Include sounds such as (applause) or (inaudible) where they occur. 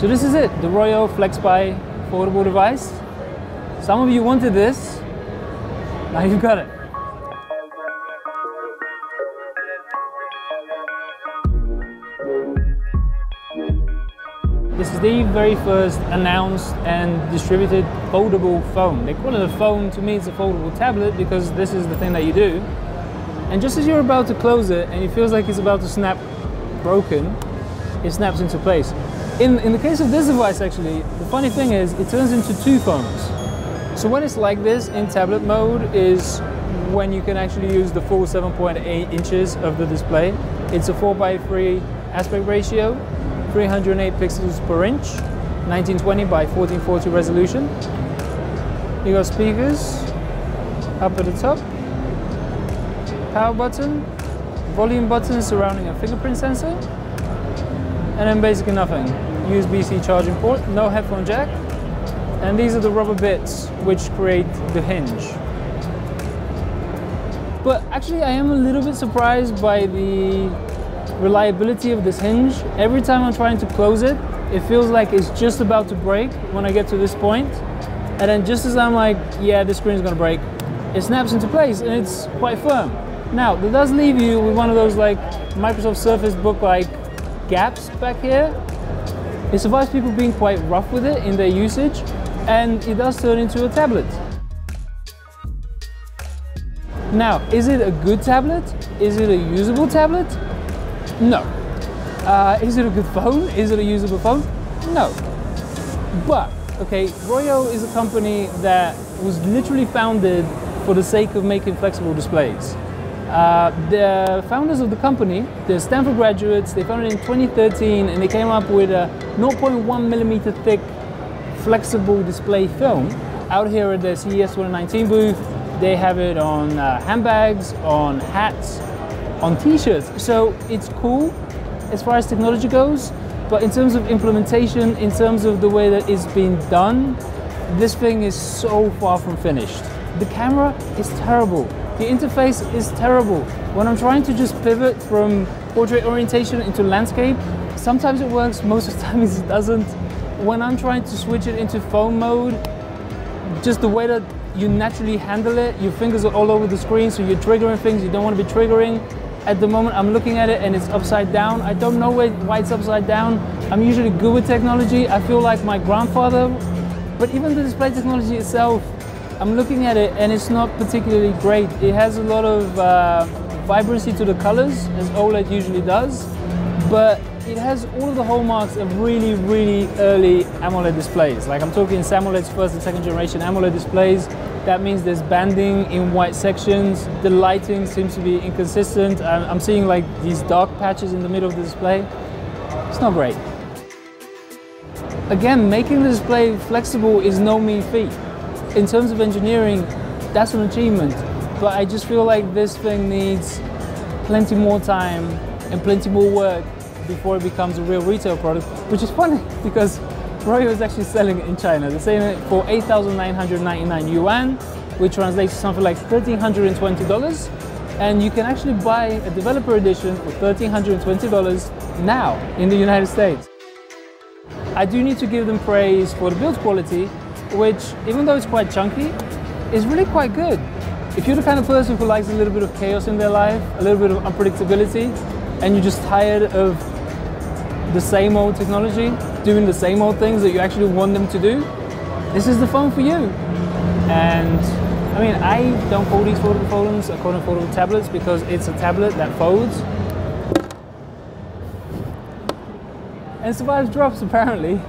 So this is it, the Royole FlexPai foldable device. Some of you wanted this, now you've got it. This is the very first announced and distributed foldable phone. They call it a phone, to me it's a foldable tablet because this is the thing that you do. And just as you're about to close it and it feels like it's about to snap broken, it snaps into place. In, in the case of this device actually, the funny thing is it turns into two phones. So when it's like this in tablet mode is when you can actually use the full 7.8 inches of the display. It's a 4x3 aspect ratio 308 pixels per inch, 1920 by 1440 resolution. You got speakers up at the top, power button, volume button surrounding a fingerprint sensor, and then basically nothing. USB-C charging port, no headphone jack, and these are the rubber bits which create the hinge. But actually I am a little bit surprised by the reliability of this hinge. Every time I'm trying to close it, it feels like it's just about to break when I get to this point. And then just as I'm like, yeah, this screen is gonna break, it snaps into place and it's quite firm. Now, that does leave you with one of those like Microsoft Surface Book like gaps back here. It survives people being quite rough with it in their usage and it does turn into a tablet. Now, is it a good tablet? Is it a usable tablet? No. Uh, is it a good phone? Is it a usable phone? No. But, okay, Royole is a company that was literally founded for the sake of making flexible displays. Uh, the founders of the company, the Stanford graduates, they founded in 2013 and they came up with a 0.1 millimeter thick flexible display film. Out here at the CES 2019 booth, they have it on uh, handbags, on hats, on t-shirts. So it's cool as far as technology goes, but in terms of implementation, in terms of the way that it's being done, this thing is so far from finished. The camera is terrible. The interface is terrible. When I'm trying to just pivot from portrait orientation into landscape, sometimes it works, most of the (laughs) time it doesn't. When I'm trying to switch it into phone mode, just the way that you naturally handle it, your fingers are all over the screen, so you're triggering things you don't want to be triggering. At the moment, I'm looking at it and it's upside down. I don't know why it's upside down. I'm usually good with technology. I feel like my grandfather, but even the display technology itself, I'm looking at it and it's not particularly great. It has a lot of uh, vibrancy to the colors, as OLED usually does, but it has all the hallmarks of really, really early AMOLED displays. Like I'm talking AMOLED's first and second generation AMOLED displays. That means there's banding in white sections. The lighting seems to be inconsistent. I'm seeing like these dark patches in the middle of the display. It's not great. Again, making the display flexible is no mean feat. In terms of engineering, that's an achievement. But I just feel like this thing needs plenty more time and plenty more work before it becomes a real retail product, which is funny (laughs) because Royole is actually selling it in China. They're selling it for 8,999 yuan, which translates to something like $1,320. And you can actually buy a developer edition for $1,320 now in the United States. I do need to give them praise for the build quality, which, even though it's quite chunky, is really quite good. If you're the kind of person who likes a little bit of chaos in their life, a little bit of unpredictability, and you're just tired of the same old technology, doing the same old things that you actually want them to do, this is the phone for you. And I mean, I don't call these foldable phones, I call them foldable tablets because it's a tablet that folds and survives drops apparently.